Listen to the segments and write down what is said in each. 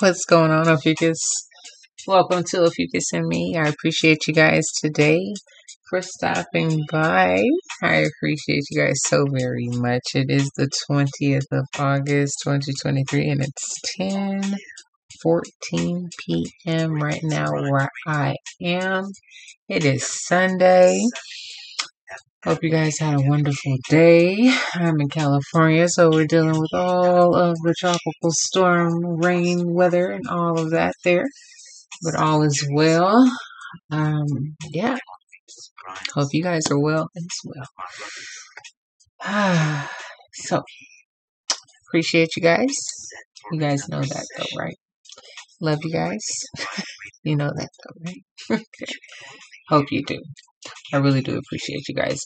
What's going on, Ophiuchus? Welcome to Ophiuchus In Me. I appreciate you guys today for stopping by. I appreciate you guys so very much. It is the 20th of August, 2023, and it's 10 14 p.m. right now where I am. It is Sunday. Hope you guys had a wonderful day. I'm in California, so we're dealing with all of the tropical storm, rain, weather, and all of that there. But all is well. Um, yeah. Hope you guys are well as well. so, appreciate you guys. You guys know that though, right? Love you guys. you know that though, right? Hope you do. I really do appreciate you guys.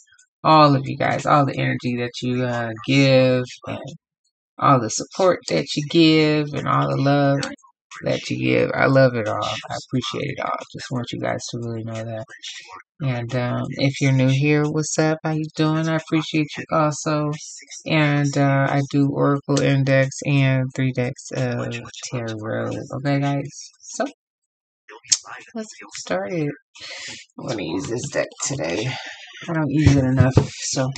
All of you guys, all the energy that you uh, give, and all the support that you give, and all the love that you give. I love it all. I appreciate it all. Just want you guys to really know that. And um, if you're new here, what's up? How you doing? I appreciate you also. And uh, I do Oracle Index and three decks of Tarot. Okay, guys. So let's get started. I'm gonna use this deck today. I don't use it enough, so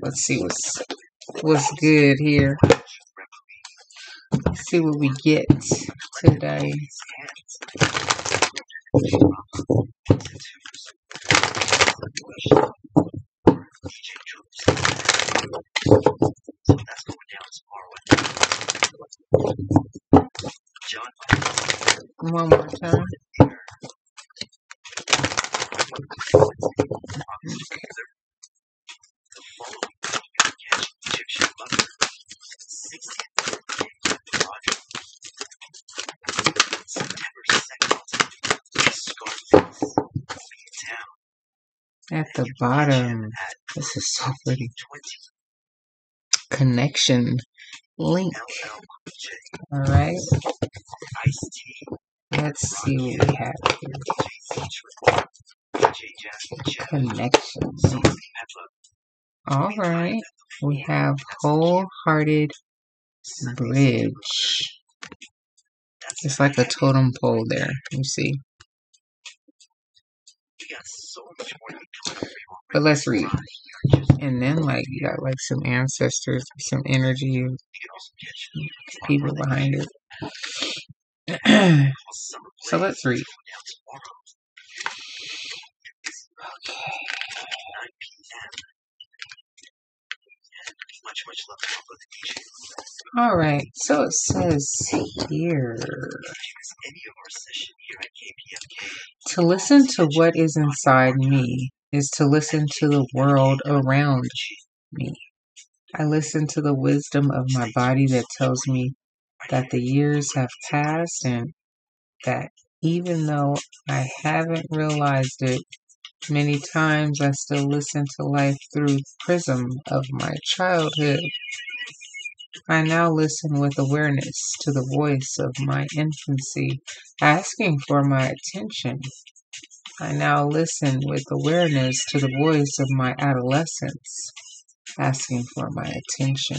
let's see what's what's good here. Let's see what we get today. One more time. At the bottom, this is so pretty. Connection link. All right. Let's see what we have here. Connections. All right. We have wholehearted bridge. It's like a totem pole there. You see. But let's read. And then, like, you got like some ancestors, some energy, people behind it. so let's read. Okay. All right, so it says here to listen to what is inside me is to listen to the world around me. I listen to the wisdom of my body that tells me that the years have passed and that even though I haven't realized it many times, I still listen to life through the prism of my childhood. I now listen with awareness to the voice of my infancy, asking for my attention. I now listen with awareness to the voice of my adolescence, asking for my attention.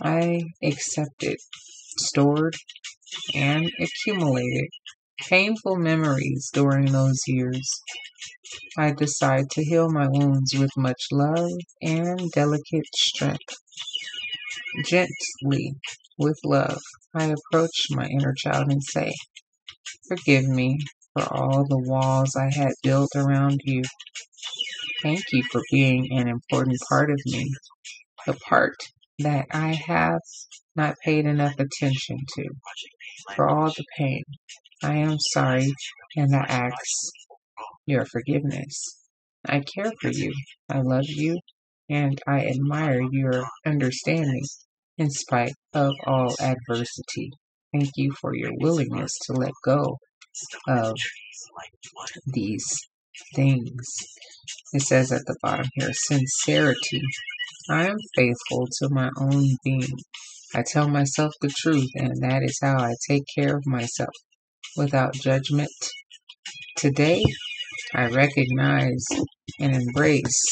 I accepted, stored, and accumulated painful memories during those years. I decide to heal my wounds with much love and delicate strength. Gently, with love, I approach my inner child and say, Forgive me for all the walls I had built around you. Thank you for being an important part of me, the part that I have not paid enough attention to. For all the pain, I am sorry and I ask your forgiveness. I care for you, I love you, and I admire your understanding in spite of all adversity. Thank you for your willingness to let go of these things. It says at the bottom here sincerity. I am faithful to my own being. I tell myself the truth, and that is how I take care of myself without judgment. Today, I recognize and embrace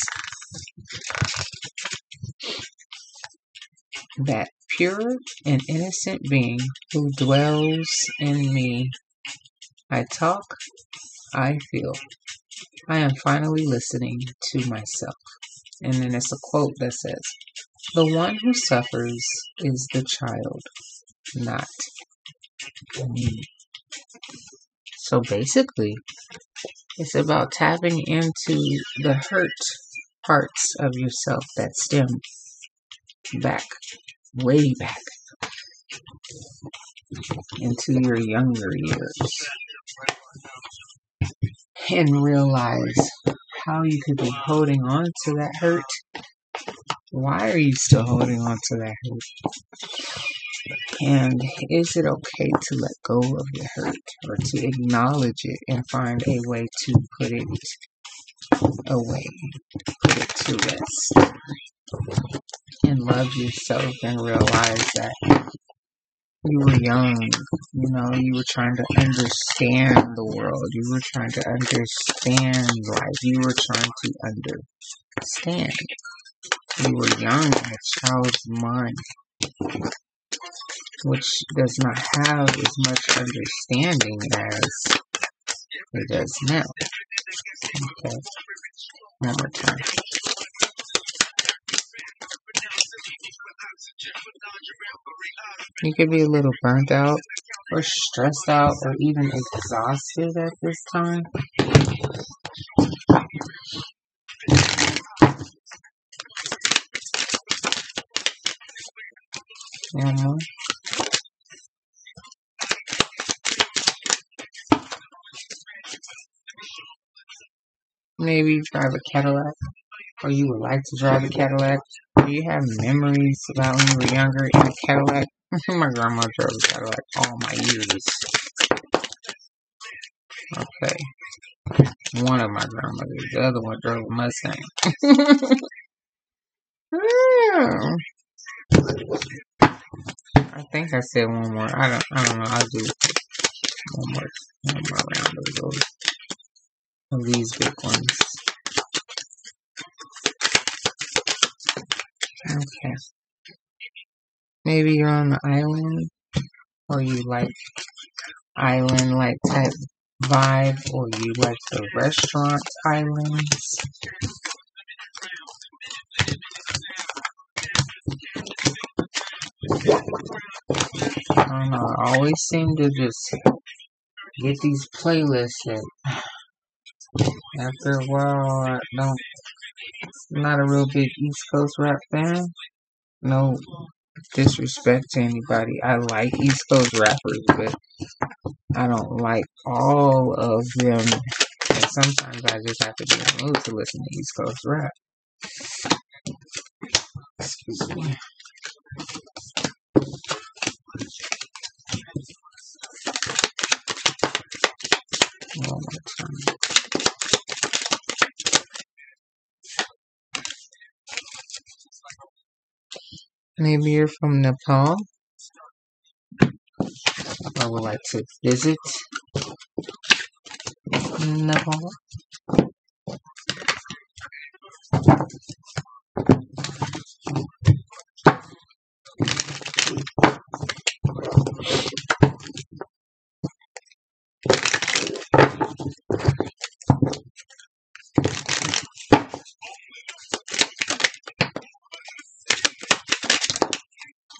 that pure and innocent being who dwells in me. I talk, I feel. I am finally listening to myself. And then it's a quote that says, The one who suffers is the child, not me. So basically, it's about tapping into the hurt parts of yourself that stem back, way back, into your younger years. And realize how you could be holding on to that hurt. Why are you still holding on to that hurt? And is it okay to let go of the hurt or to acknowledge it and find a way to put it away, put it to rest, and love yourself and realize that you were young, you know, you were trying to understand the world, you were trying to understand life, you were trying to understand. You were young in a child's mind which does not have as much understanding as it does now. Okay, more time. You could be a little burnt out or stressed out or even exhausted at this time. One more. Maybe drive a Cadillac, or you would like to drive a Cadillac. Do you have memories about when you were younger in a Cadillac? my grandma drove a Cadillac all my years. Okay. One of my grandmothers, the other one drove a Mustang. I think I said one more. I don't. I don't know. I'll do one more. One more round of those of these big ones. Okay. Maybe you're on the island, or you like island like type vibe, or you like the restaurant islands. I don't know. I always seem to just get these playlists and after a while, I don't. not a real big East Coast rap fan. No disrespect to anybody. I like East Coast rappers, but I don't like all of them. And sometimes I just have to be in the mood to listen to East Coast rap. Excuse me. One more time. Maybe you're from Nepal I would like to visit Nepal.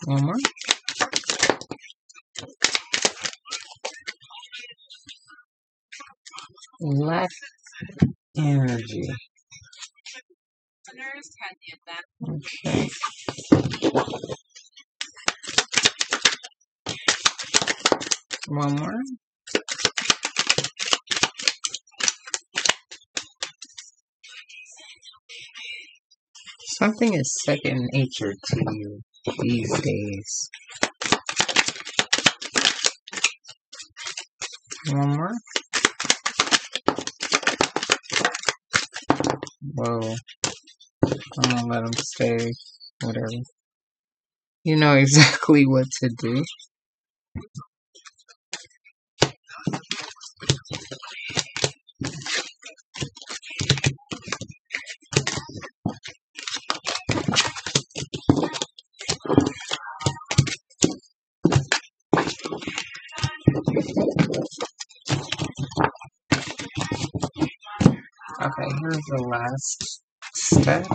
One more. Lack energy. Okay. One more. Something is second nature to you these days. One more. Whoa. I'm gonna let them stay. Whatever. You know exactly what to do. The last step.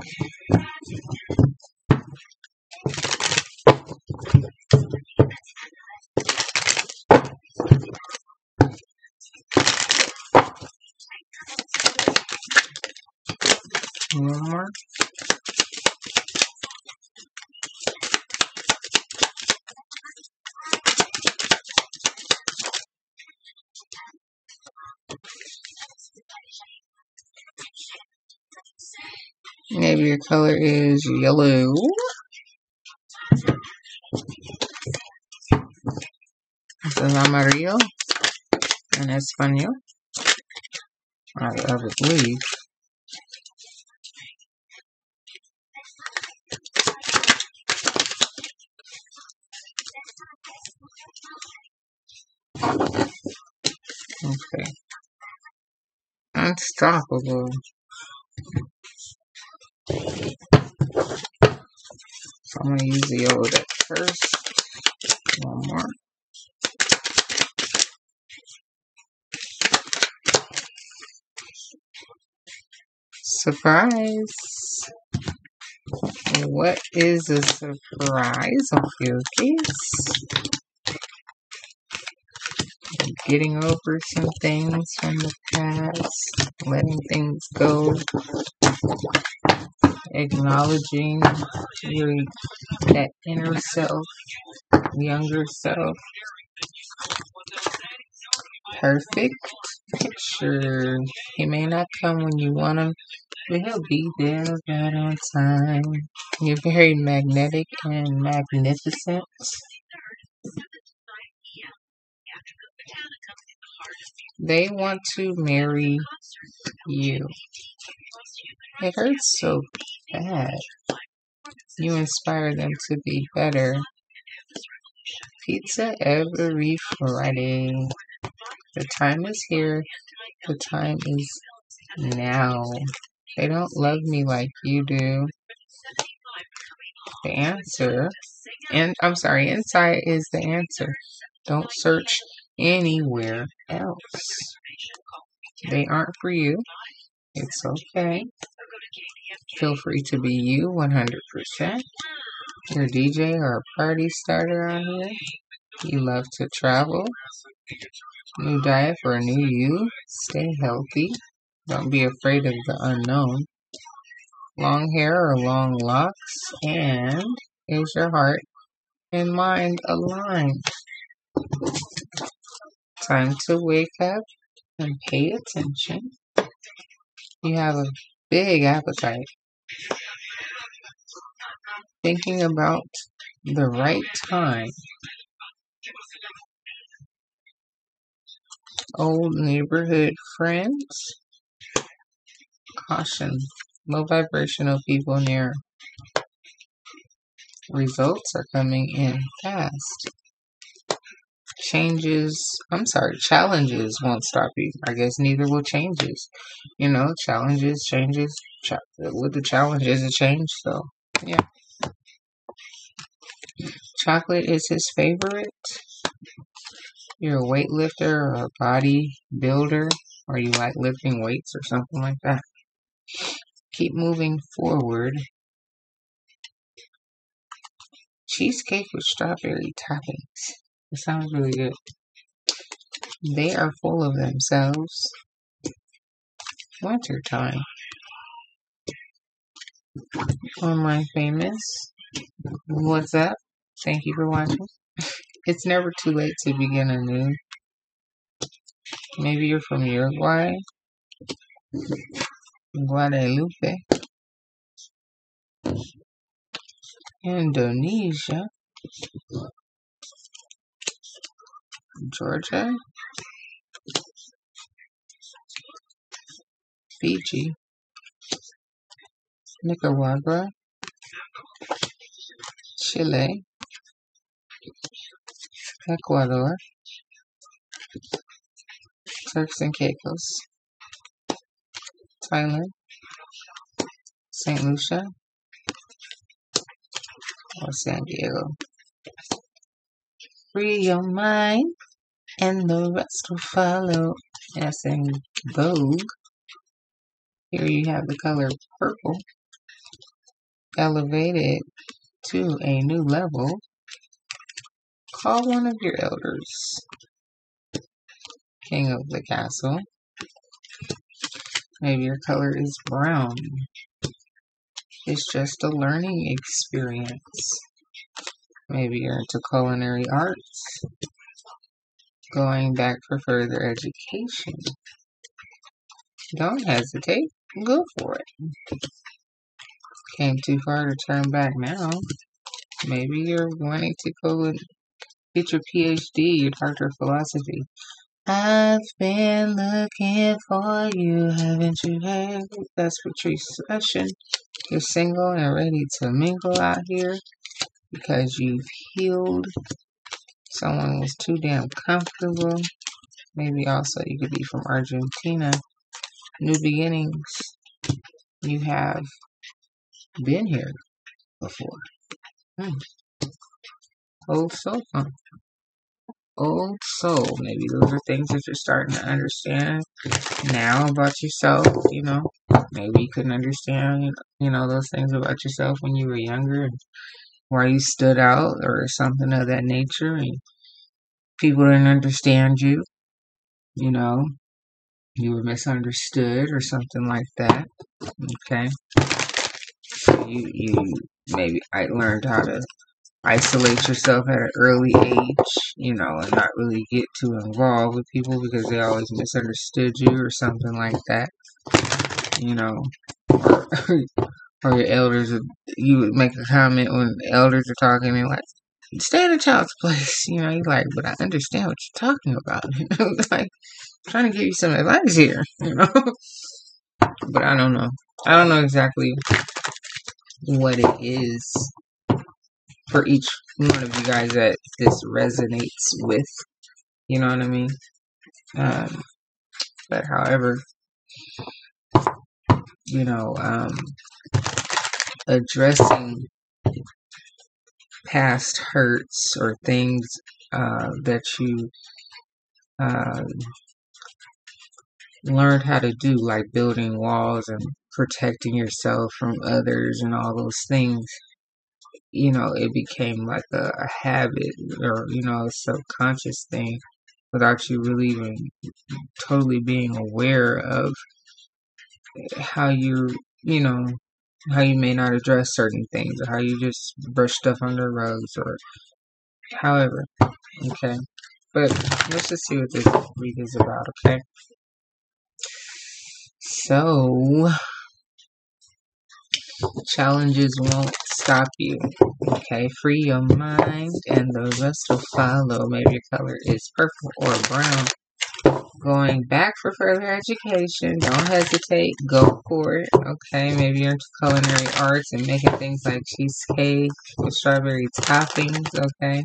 Your color is yellow. This is amarillo in Espanol. I, I believe. Okay. Unstoppable. I'm going to use the yellow deck first. One more. Surprise! What is a surprise kids? Getting over some things from the past, letting things go, acknowledging your that inner self, younger self, perfect picture. He may not come when you want him, but he'll be there right on time. You're very magnetic and magnificent. They want to marry you. It hurts so bad. You inspire them to be better. Pizza every Friday. The time is here. The time is now. They don't love me like you do. The answer, and I'm sorry, inside is the answer. Don't search anywhere else. They aren't for you. It's okay. Feel free to be you 100%. You're a DJ or a party starter on here. You love to travel. New diet for a new you. Stay healthy. Don't be afraid of the unknown. Long hair or long locks. And is your heart and mind aligned? Time to wake up and pay attention. You have a big appetite. Thinking about the right time. Old neighborhood friends. Caution. Low vibrational people near. Results are coming in fast. Changes, I'm sorry, challenges won't stop you. I guess neither will changes. You know, challenges, changes. Cha- with the challenges, a change, so yeah. Chocolate is his favorite. You're a weightlifter or a body builder, or you like lifting weights or something like that. Keep moving forward. Cheesecake with strawberry toppings. It sounds really good. They are full of themselves. Wintertime. Online famous. What's up? Thank you for watching. It's never too late to begin anew. Maybe you're from Uruguay, Guadalupe, Indonesia, Georgia, Fiji, Nicaragua, Chile, Ecuador, Turks and Caicos, Thailand, St. Lucia, or San Diego. Free your mind, and the rest will follow. Yes, En Vogue. Here you have the color purple elevated to a new level. Call one of your elders. King of the castle. Maybe your color is brown. It's just a learning experience. Maybe you're into culinary arts. Going back for further education. Don't hesitate. Go for it. Came too far to turn back now. Maybe you're wanting to go and get your PhD, your doctor of philosophy. I've been looking for you, haven't you heard? That's Patrice Rushen. You're single and ready to mingle out here because you've healed. Someone was too damn comfortable. Maybe also you could be from Argentina. New beginnings. You have been here before. Hmm. Old soul, huh? Old soul. Maybe those are things that you're starting to understand now about yourself. You know, maybe you couldn't understand, you know, those things about yourself when you were younger and why you stood out or something of that nature. And people didn't understand you. You know, you were misunderstood or something like that. Okay. So you you maybe I learned how to isolate yourself at an early age, you know, and not really get too involved with people because they always misunderstood you or something like that. You know, or, your elders, you would make a comment when elders are talking and like, stay in a child's place. You know, you're like, but I understand what you're talking about. You know, like, I'm trying to give you some advice here, you know. but I don't know. I don't know exactly what it is for each one of you guys that this resonates with. You know what I mean? Um, but however, you know, um, addressing past hurts or things uh, that you uh, learned how to do, like building walls and protecting yourself from others and all those things, you know, it became like a, a habit or, you know, a subconscious thing without you really even totally being aware of how you, you know, how you may not address certain things or how you just brush stuff under rugs or however. Okay. But let's just see what this week is about, okay? So, challenges won't stop you. Okay, free your mind and the rest will follow. Maybe your color is purple or brown. Going back for further education, don't hesitate, go for it. Okay, maybe you're into culinary arts and making things like cheesecake with strawberry toppings. Okay,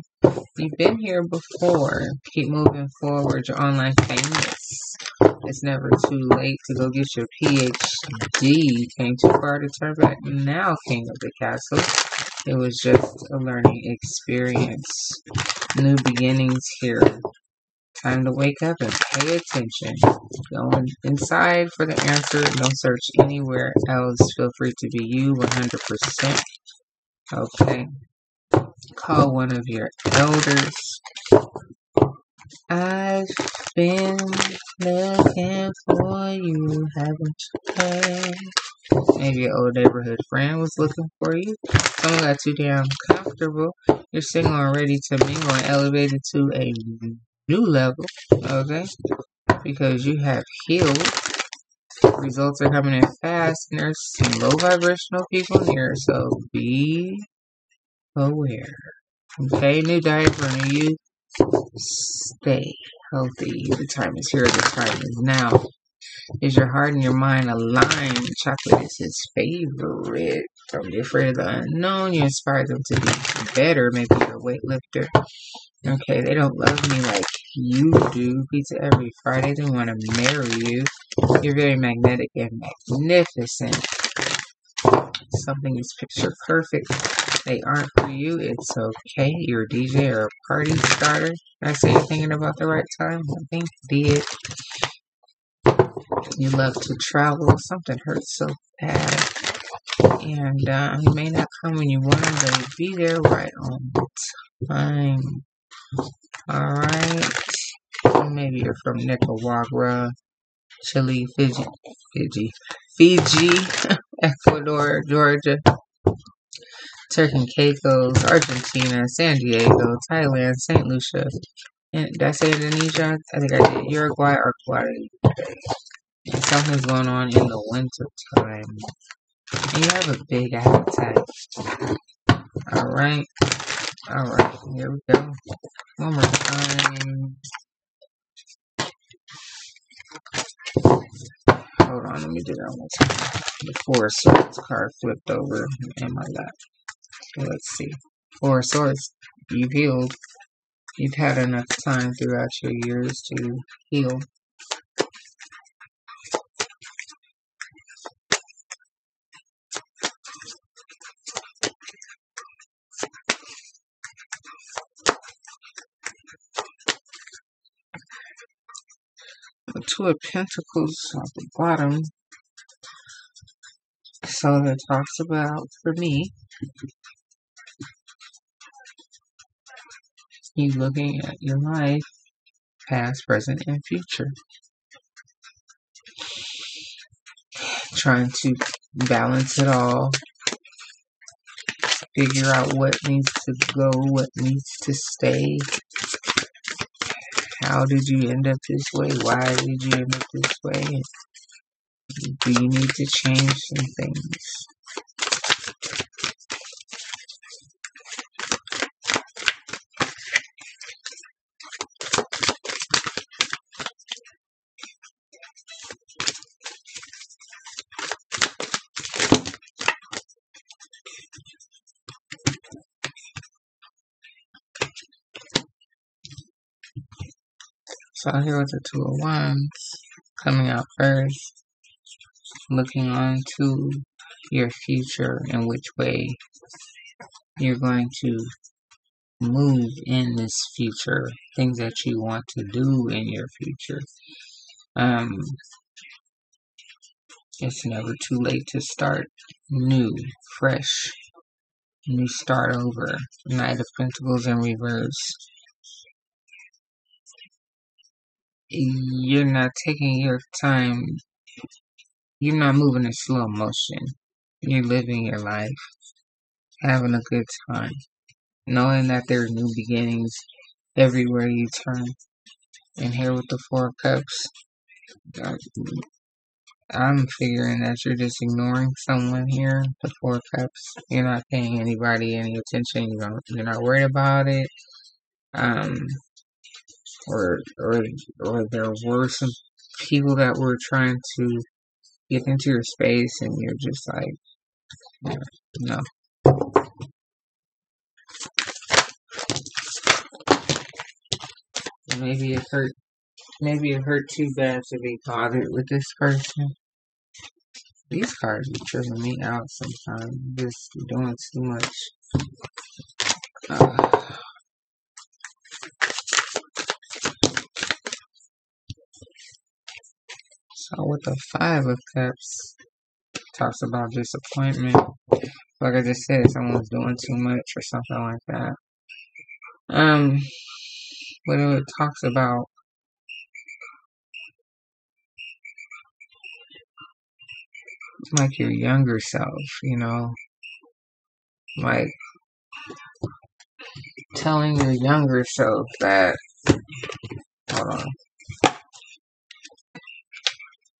you've been here before. Keep moving forward. You're online famous. It's never too late to go get your PhD. Came too far to turn back now, King of the Castle. It was just a learning experience. New beginnings here. Time to wake up and pay attention. Going inside for the answer. Don't search anywhere else. Feel free to be you 100%. Okay. Call one of your elders. I've been looking for you, haven't you? Maybe your old neighborhood friend was looking for you. Someone got too damn comfortable. You're single and ready to mingle and elevated to a new level, okay? Because you have healed. Results are coming in fast, and there's some low vibrational people here, so be aware. Okay, new diet for new youth. Stay healthy. The time is here, the time is now. Is your heart and your mind aligned? Chocolate is his favorite. Don't be afraid of the unknown. You inspire them to be better. Maybe you're a weightlifter. Okay, they don't love me like you do. Pizza every Friday. They want to marry you. You're very magnetic and magnificent. Something is picture perfect. They aren't for you. It's okay. You're a DJ or a party starter. Did I say you're thinking about the right time? I think did. You love to travel. Something hurts so bad. And uh, he may not come when you want but he'll be there right on time. Alright. Maybe you're from Nicaragua, Chile, Fiji, Fiji, Fiji, Ecuador, Georgia, Turks and Caicos, Argentina, San Diego, Thailand, St. Lucia. And did I say Indonesia? I think I did. Uruguay or Guadeloupe. Something's going on in the winter time. And you have a big appetite. Alright. Alright. Here we go. One more time. Hold on, let me do that one more time. Four swords card flipped over in my lap. Let's see. Four swords. You've healed. You've had enough time throughout your years to heal. The Two of Pentacles at the bottom. So that talks about, for me, you looking at your life, past, present, and future. Trying to balance it all, figure out what needs to go, what needs to stay. How did you end up this way? Why did you end up this way? Do you need to change some things? So here with the Two of Wands coming out first, looking on to your future and which way you're going to move in this future, things that you want to do in your future. Um, it's never too late to start new, fresh, new start over. Knight of Pentacles in reverse. You're not taking your time. You're not moving in slow motion. You're living your life, having a good time, knowing that there are new beginnings everywhere you turn. And here with the Four Cups, uh, I'm figuring that you're just ignoring someone here. The Four Cups. You're not paying anybody any attention. You're not worried about it. Um, or or or there were some people that were trying to get into your space and you're just like no maybe it hurt maybe it hurt too bad to be bothered with this person. These cards are tripping me out sometimes just doing too much. Uh, So with the Five of Cups, talks about disappointment. Like I just said, someone's doing too much or something like that. Um, but it talks about like your younger self, you know, like telling your younger self that. Hold on.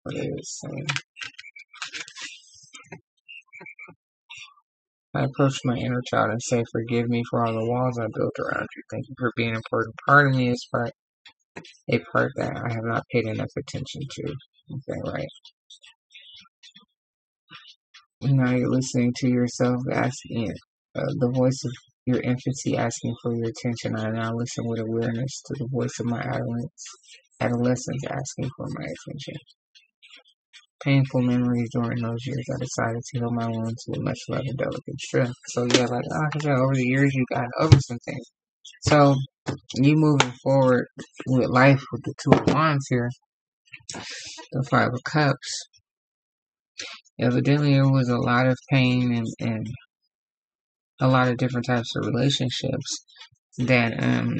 I approach my inner child and say, Forgive me for all the walls I built around you. Thank you for being an important part of me. It's part, a part that I have not paid enough attention to. Okay, right. Now you're listening to yourself asking uh, the voice of your infancy asking for your attention. I now listen with awareness to the voice of my adolescence, adolescence asking for my attention painful memories during those years, I decided to heal my wounds with much love and delicate strength. So yeah, like I said, over the years you got over some things. So you moving forward with life with the two of wands here, The Five of Cups. Evidently, there was a lot of pain and, and a lot of different types of relationships that um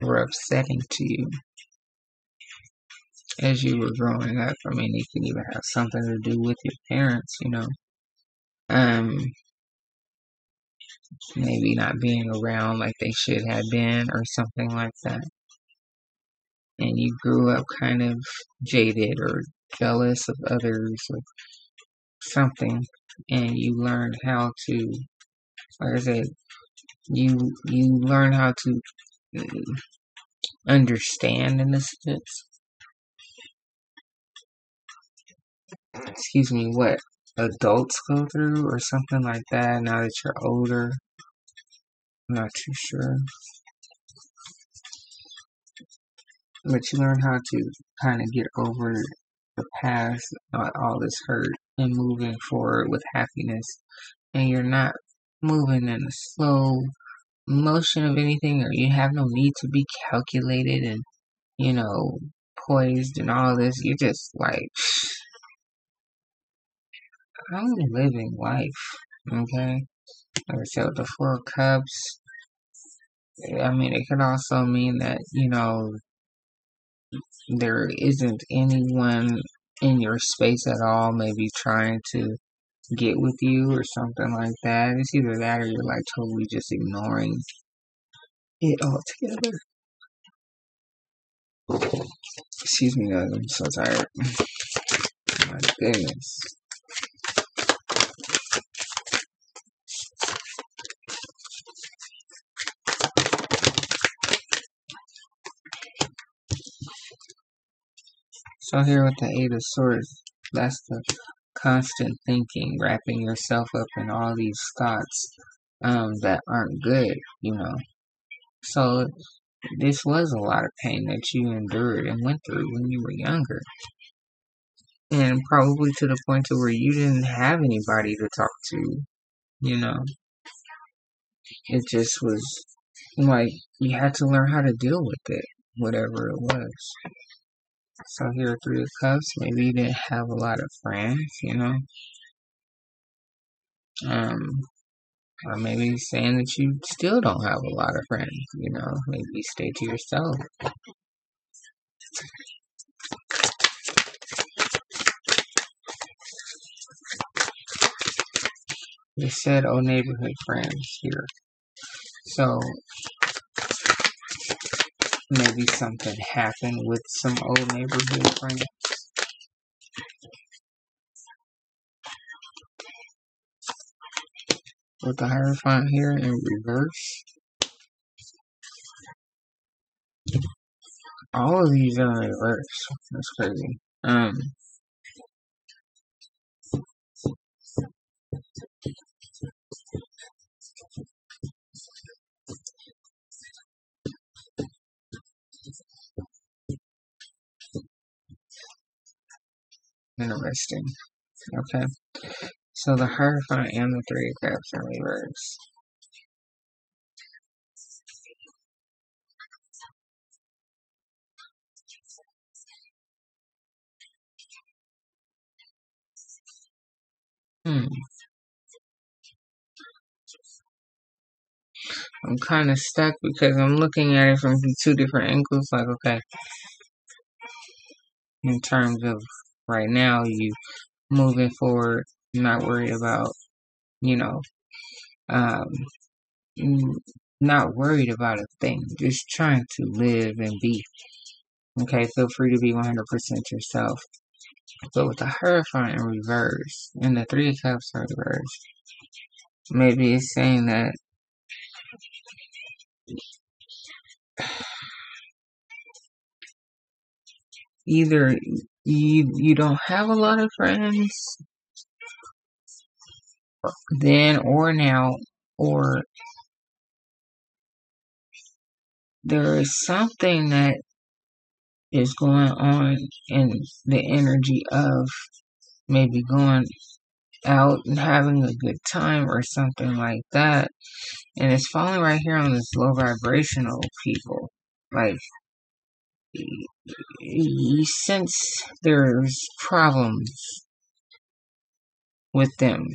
were upsetting to you as you were growing up. I mean, it can even have something to do with your parents, you know. Um, maybe not being around like they should have been or something like that. And you grew up kind of jaded or jealous of others or something and you learned how to like I said you you learn how to mm, understand in a sense excuse me what adults go through or something like that now that you're older? I'm not too sure. But you learn how to kind of get over the past not all this hurt and moving forward with happiness. And you're not moving in a slow motion of anything or you have no need to be calculated and you know poised and all this. You're just like i'm living life okay like i said with the four cups i mean it could also mean that you know there isn't anyone in your space at all, maybe trying to get with you or something like that. It's either that or you're like totally just ignoring it altogether. Excuse me, guys, I'm so tired. My goodness. So here with the Eight of Swords, that's the constant thinking, wrapping yourself up in all these thoughts um, that aren't good, you know. So this was a lot of pain that you endured and went through when you were younger. And probably to the point to where you didn't have anybody to talk to, you know. It just was like you had to learn how to deal with it, whatever it was. So here, are Three of Cups, maybe you didn't have a lot of friends, you know? Um, or maybe saying that you still don't have a lot of friends, you know? Maybe stay to yourself. They said, oh, neighborhood friends here. So, maybe something happened with some old neighborhood friends. With the Hierophant here in reverse. All of these are in reverse. That's crazy. Um, Interesting. Okay. So the Hierophant and the Three of Cups are reverse. Hmm. I'm kind of stuck because I'm looking at it from two different angles. Like, okay, in terms of right now, you moving forward, not worried about, you know, um, not worried about a thing, just trying to live and be. Okay, feel free to be 100% yourself. But with the Hierophant in reverse, and the Three of Cups in reverse, maybe it's saying that either you you don't have a lot of friends then or now or there is something that is going on in the energy of maybe going out and having a good time or something like that. And it's falling right here on this low vibrational people. Like, you sense there's problems with them.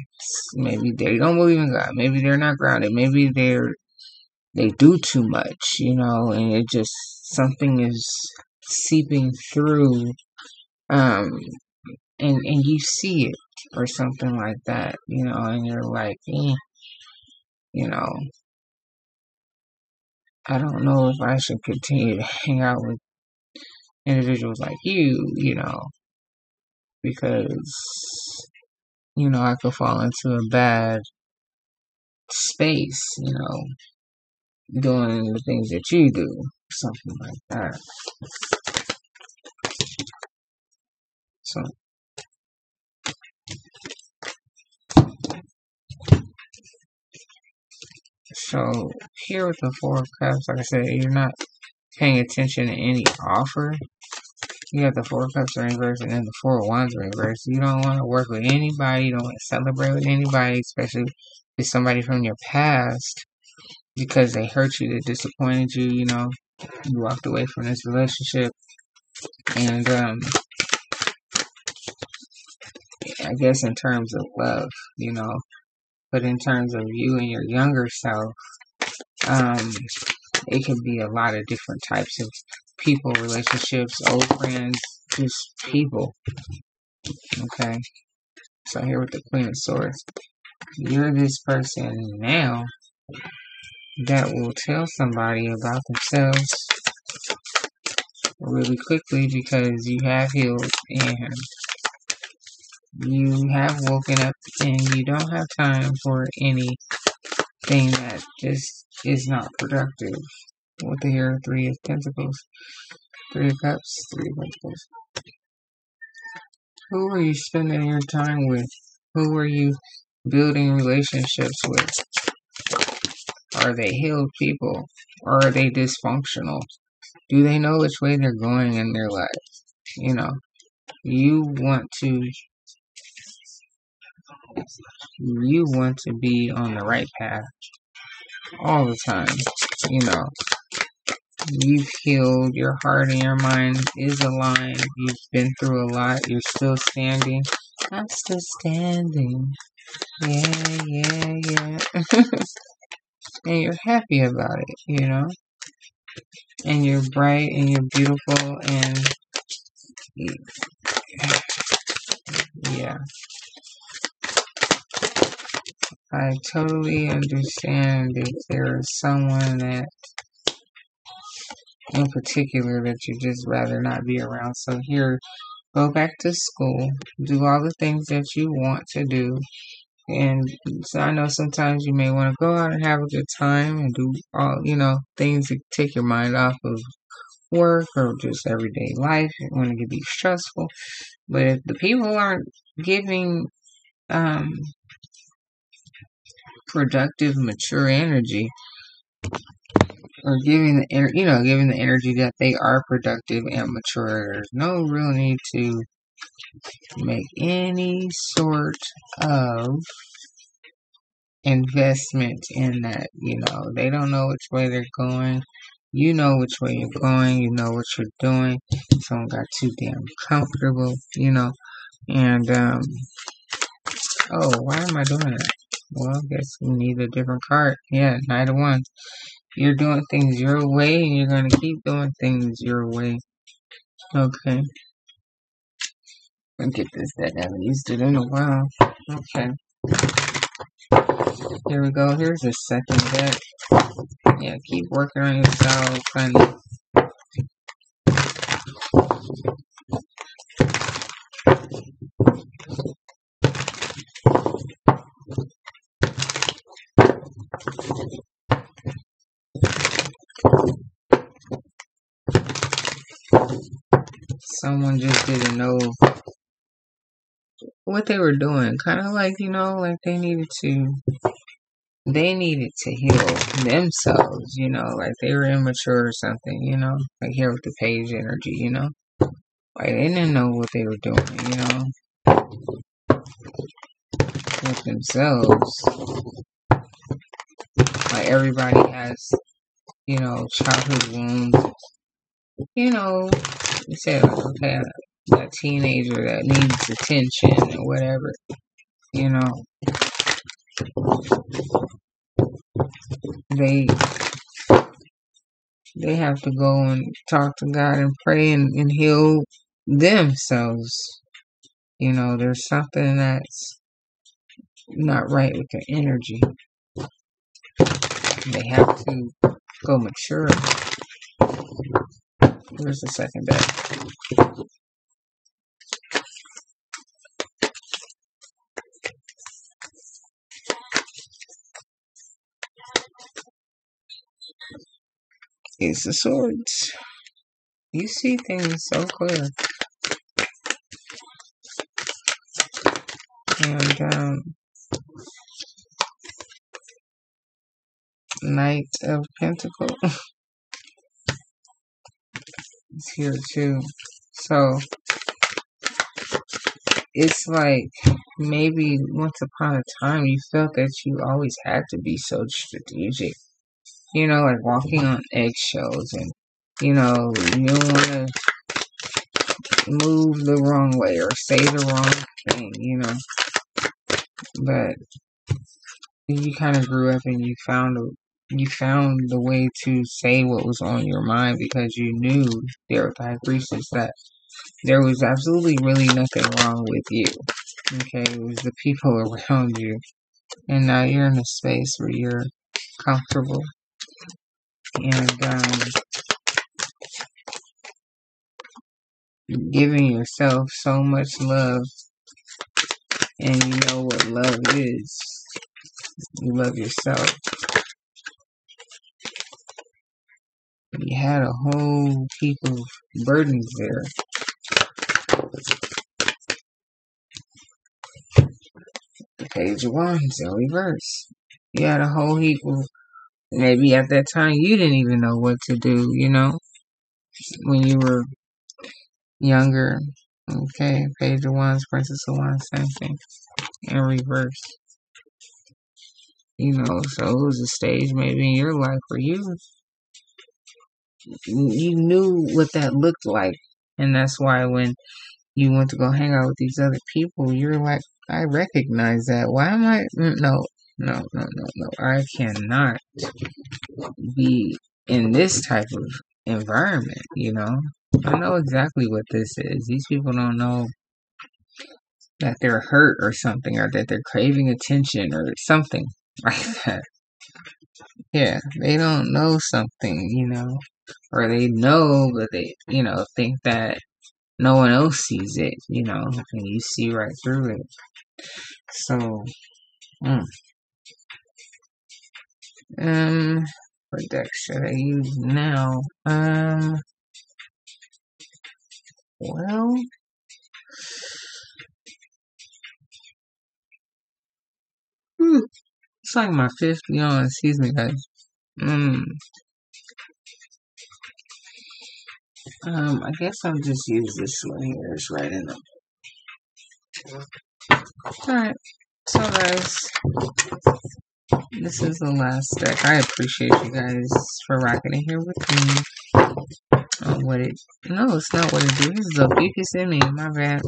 Maybe they don't believe in God. Maybe they're not grounded. Maybe they're they do too much, you know, and it just something is seeping through um and and you see it or something like that, you know, and you're like, eh, you know, I don't know if I should continue to hang out with individuals like you, you know, because, you know, I could fall into a bad space, you know, doing the things that you do, something like that. So, so here with the Four of Cups, like I said, you're not paying attention to any offer. You got the Four Cups in reverse and then the Four of Wands in reverse. You don't want to work with anybody. You don't want to celebrate with anybody, especially if somebody from your past because they hurt you, they disappointed you, you know. You walked away from this relationship. And, um, I guess in terms of love, you know, but in terms of you and your younger self, um, it can be a lot of different types of people, relationships, old friends, just people. Okay. So here with the Queen of Swords, you're this person now that will tell somebody about themselves really quickly because you have healed and you have woken up and you don't have time for anything that just is not productive. With the here, Three of Pentacles, Three of Cups, Three of Pentacles. Who are you spending your time with? Who are you building relationships with? Are they healed people? Or are they dysfunctional? Do they know which way they're going in their life? You know, you want to you want to be on the right path all the time. You know, you've healed, your heart and your mind is aligned, you've been through a lot, you're still standing. I'm still standing. Yeah, yeah, yeah. and you're happy about it, you know? And you're bright and you're beautiful and yeah. I totally understand if there is someone that in particular that you just rather not be around. So here, go back to school, do all the things that you want to do. And so I know sometimes you may want to go out and have a good time and do all, you know, things to take your mind off of work or just everyday life when it can be stressful. But if the people aren't giving um, productive, mature energy, or giving the you know giving the energy that they are productive and mature. There's no real need to make any sort of investment in that. You know, they don't know which way they're going. You know which way you're going. You know what you're doing. Someone got too damn comfortable. You know, and um. Oh, why am I doing that? Well, I guess we need a different card. Yeah, Knight of Wands. You're doing things your way, and you're to keep doing things your way. Okay. I'll get this deck. I haven't used it in a while. Okay. Here we go. Here's the second deck. Yeah, keep working on yourself and someone just didn't know what they were doing. Kind of like, you know, like they needed to, they needed to heal themselves, you know, like they were immature or something, you know, like here with the page energy, you know, like they didn't know what they were doing, you know. with themselves. Like everybody has, you know, childhood wounds. You know, you said, okay, that teenager that needs attention or whatever. You know, they they have to go and talk to God and pray and, and heal themselves. You know, there's something that's not right with their energy. They have to go mature. Where's the second deck? Ace of Swords. You see things so clear. And um, Knight of Pentacles here too. So it's like maybe once upon a time you felt that you always had to be so strategic. You know, like walking on eggshells and you know, you don't want to move the wrong way or say the wrong thing, you know. But you kind of grew up and you found a, you found the way to say what was on your mind because you knew there the high priestess that there was absolutely really nothing wrong with you. Okay, it was the people around you. And now you're in a space where you're comfortable. And um, giving yourself so much love. And you know what love is. You love yourself. You had a whole heap of burdens there. Page of wands in reverse. You had a whole heap of maybe at that time you didn't even know what to do, you know, when you were younger. Okay, page of wands, princess of wands, same thing. In reverse. You know, so it was a stage maybe in your life where you you knew what that looked like. And that's why when you went to go hang out with these other people, you're like, I recognize that. Why am I? No, no, no, no, no. I cannot be in this type of environment, you know? I know exactly what this is. These people don't know that they're hurt or something, or that they're craving attention or something like that. Yeah, they don't know something, you know? Or they know, but they, you know, think that no one else sees it, you know, and you see right through it. So, mm. um, what deck should I use now? Um, well, hmm, it's like my fifth. Excuse me, guys. Mm. Um, I guess I'll just use this one here. It's right in the. Alright, so guys, this is the last deck. I appreciate you guys for rocking it here with me. Oh, what it? No, it's not what it do. This is a in me. My bad.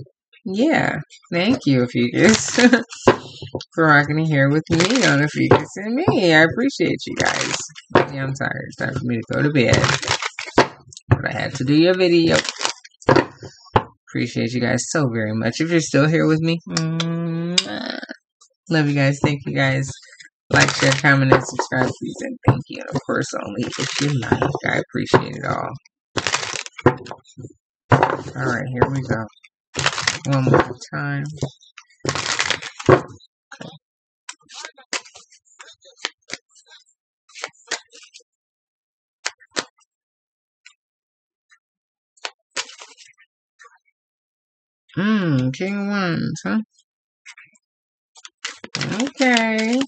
yeah, thank you, Ophiuchus, for rocking it here with me on Ophiuchus In Me. I appreciate you guys. Yeah, I'm tired. It's time for me to go to bed. But I had to do your video. Appreciate you guys so very much. If you're still here with me, love you guys. Thank you guys. Like, share, comment, and subscribe, please. And thank you. And of course, only if you like. I appreciate it all. Alright, here we go. One more time. Mmm, King Wands, huh? Okay.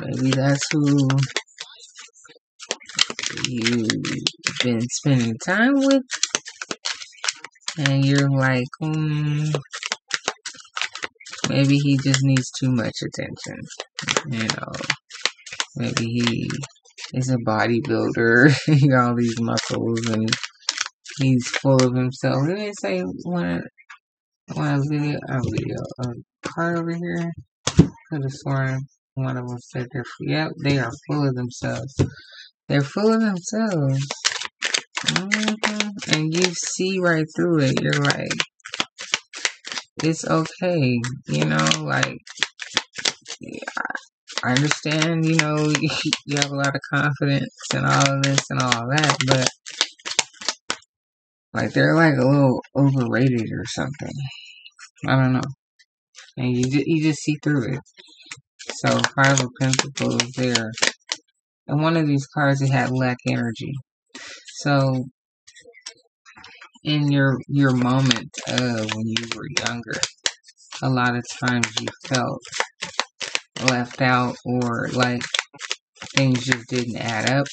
Maybe that's who you've been spending time with. And you're like, mm, maybe he just needs too much attention. You know, maybe he is a bodybuilder, he got all these muscles and he's full of himself. Did they say one, one video, a video, a part over here? Could have sworn one of them said they're, yep, they are full of themselves. They're full of themselves. Mm-hmm. And you see right through it. You're like, it's okay, you know, like, yeah, I understand, you know, you have a lot of confidence and all of this and all that, but like they're like a little overrated or something. I don't know. And you just, you just see through it. So five of pentacles there. And one of these cards it had lack energy. So in your your moment of when you were younger, a lot of times you felt left out or like things just didn't add up.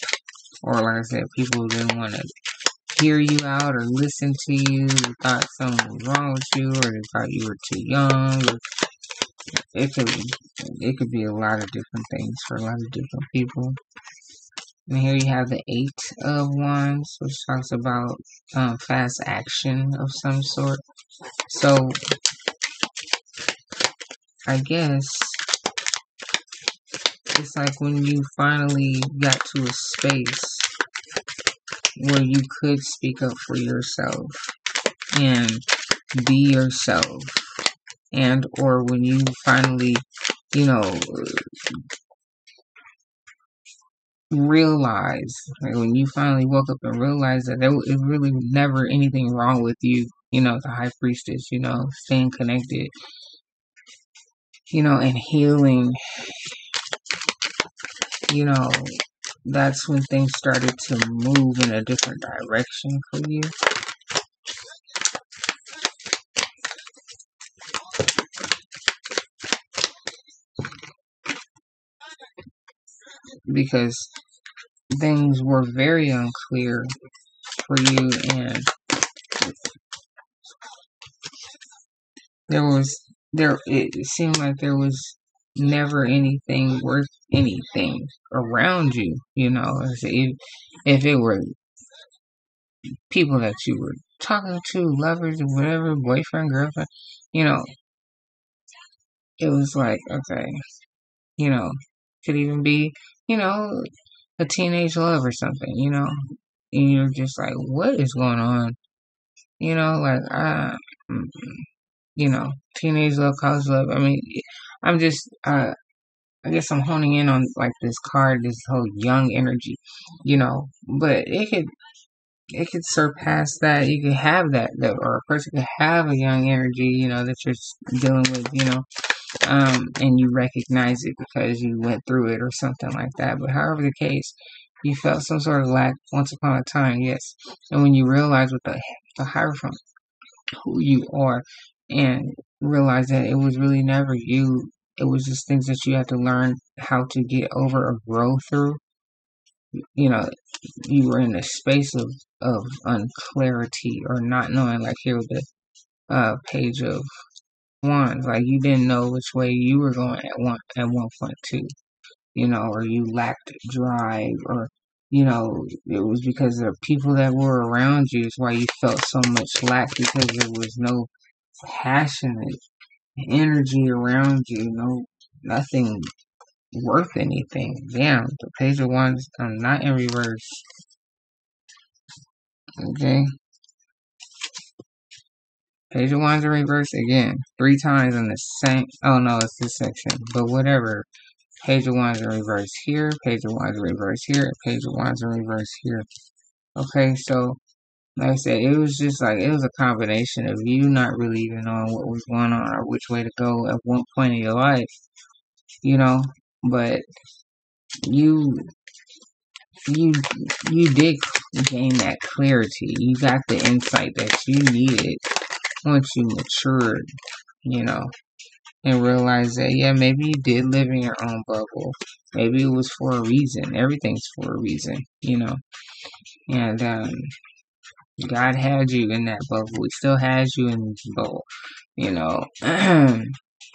Or like I said, people didn't want to hear you out or listen to you. They thought something was wrong with you or they thought you were too young. It could it could be a lot of different things for a lot of different people. And here you have the Eight of Wands, which talks about um, fast action of some sort. So, I guess it's like when you finally got to a space where you could speak up for yourself and be yourself and or when you finally you know realize like when you finally woke up and realized that there was really never anything wrong with you you know the high priestess you know staying connected you know and healing you know that's when things started to move in a different direction for you because things were very unclear for you and there was there it seemed like there was never anything worth anything around you you know if, if it were people that you were talking to lovers or whatever boyfriend girlfriend you know it was like okay you know could even be you know a teenage love or something you know and you're just like what is going on you know like uh you know teenage love college love i mean i'm just uh I guess I'm honing in on like this card, this whole young energy, you know. But it could it could surpass that. You could have that, that or a person could have a young energy, you know, that you're dealing with, you know, um, and you recognize it because you went through it or something like that. But however the case, you felt some sort of lack once upon a time, yes. And when you realize with the the Hierophant who you are and realize that it was really never you it was just things that you had to learn how to get over or grow through. You know, you were in a space of, of unclarity or not knowing, like here with the uh, page of wands, like you didn't know which way you were going at one at one point too. You know, or you lacked drive, or you know, it was because of the people that were around you. Is why you felt so much lack because there was no passionate energy around you, no nothing worth anything. Damn, the page of wands I'm um, not in reverse. Okay. Page in reverse again. Three times in the same oh no, it's this section. But whatever. Page in reverse here, page in reverse here, page in reverse here. Okay, so like I said, it was just like it was a combination of you not really even knowing what was going on or which way to go at one point in your life, you know. But you, you, you did gain that clarity. You got the insight that you needed once you matured, you know, and realized that yeah, maybe you did live in your own bubble. Maybe it was for a reason. Everything's for a reason, you know. And um, God had you in that bubble. He still has you in this bubble. You know,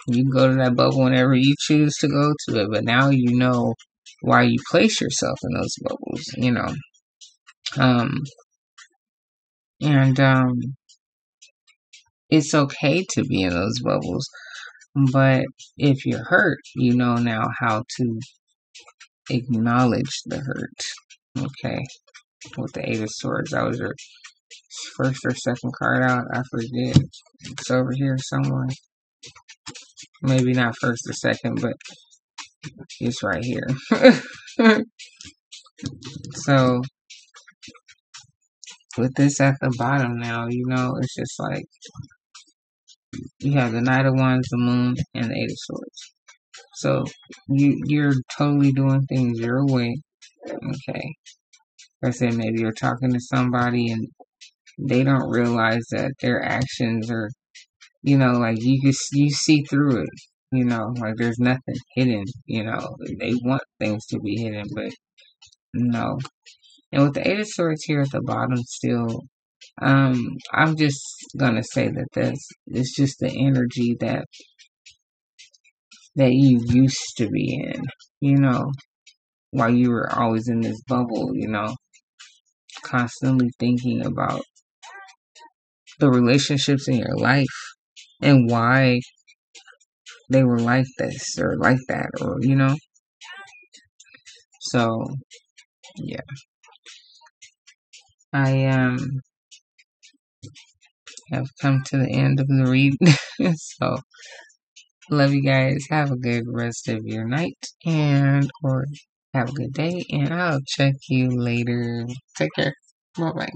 you go to that bubble whenever you choose to go to it, but now you know why you place yourself in those bubbles, you know. Um, and um, it's okay to be in those bubbles, but if you're hurt, you know now how to acknowledge the hurt. Okay, with the Eight of Swords, that was your first or second card out. I forget. It's over here somewhere. Maybe not first or second, but it's right here. so with this at the bottom now, you know, it's just like you have the Knight of Wands, the Moon, and the Eight of Swords. So you you're totally doing things your way. Okay. Like I said maybe you're talking to somebody and they don't realize that their actions are you know, like you can you see through it. You know, like there's nothing hidden, you know. They want things to be hidden, but no. And with the Eight of Swords here at the bottom still, um, I'm just gonna say that this is just the energy that that you used to be in, you know, while you were always in this bubble, you know, constantly thinking about the relationships in your life and why they were like this or like that or you know? So yeah. I um have come to the end of the read so love you guys. Have a good rest of your night and or have a good day and i'll check you later. Take care. Bye bye